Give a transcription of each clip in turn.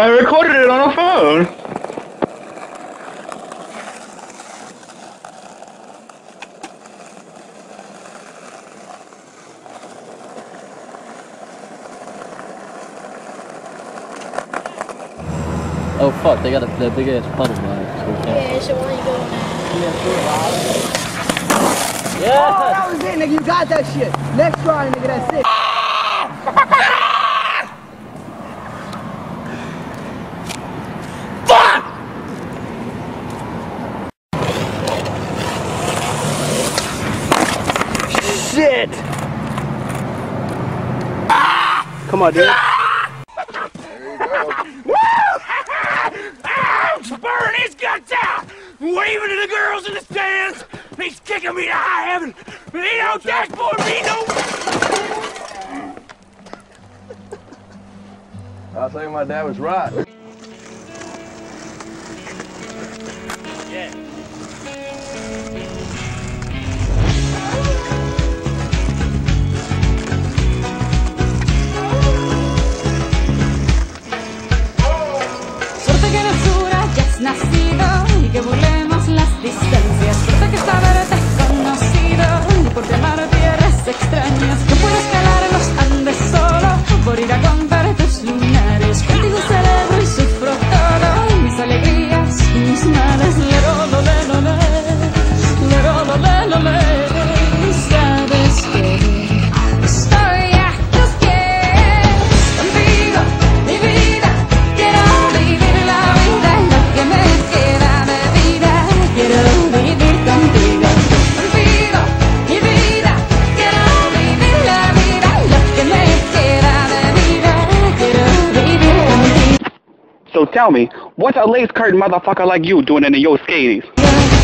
I recorded it on a phone. Oh fuck, they got a, that big ass puddle now. So. Yeah, so why you going now? Yeah! Oh, that was it, nigga. You got that shit. Next try, nigga. That's it. Shit! Come on, dude. Burn his guts out! Waving to the girls in the stands! He's kicking me to high heaven! But he don't dashboard me no I think my dad was right. Nacido y que volemos las distancias. Suerte que saber desconocido y porque amar tierras extrañas. No puedo So tell me, what's a lace curtain motherfucker like you doing in the yo skaties?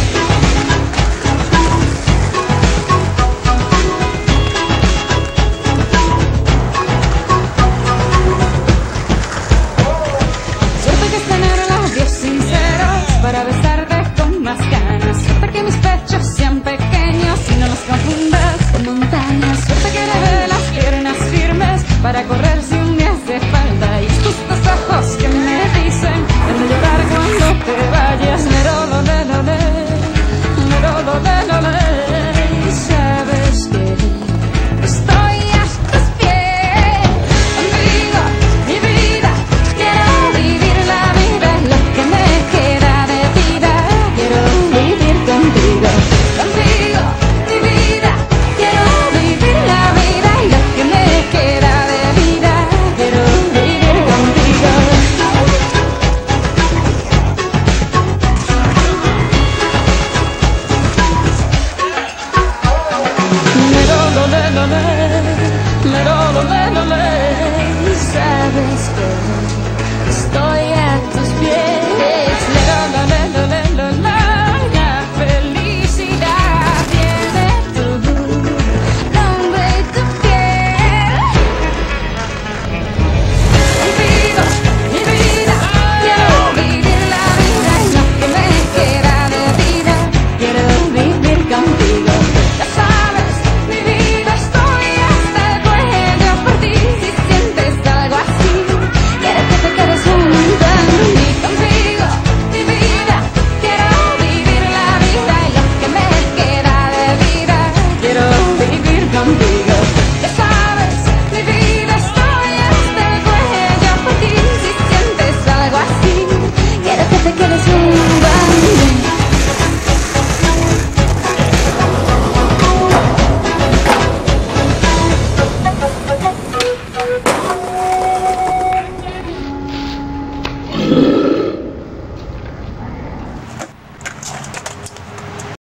Lo, le, lo, le. Le, le.